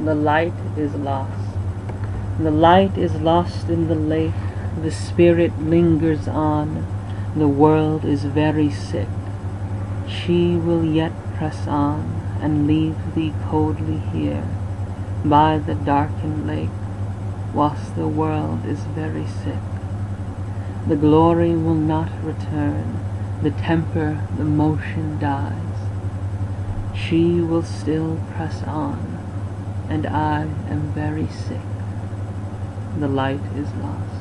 the light is lost. The light is lost in the lake, the spirit lingers on, the world is very sick. She will yet press on and leave thee coldly here by the darkened lake, whilst the world is very sick. The glory will not return, the temper, the motion dies. She will still press on, and I am very sick. The light is lost.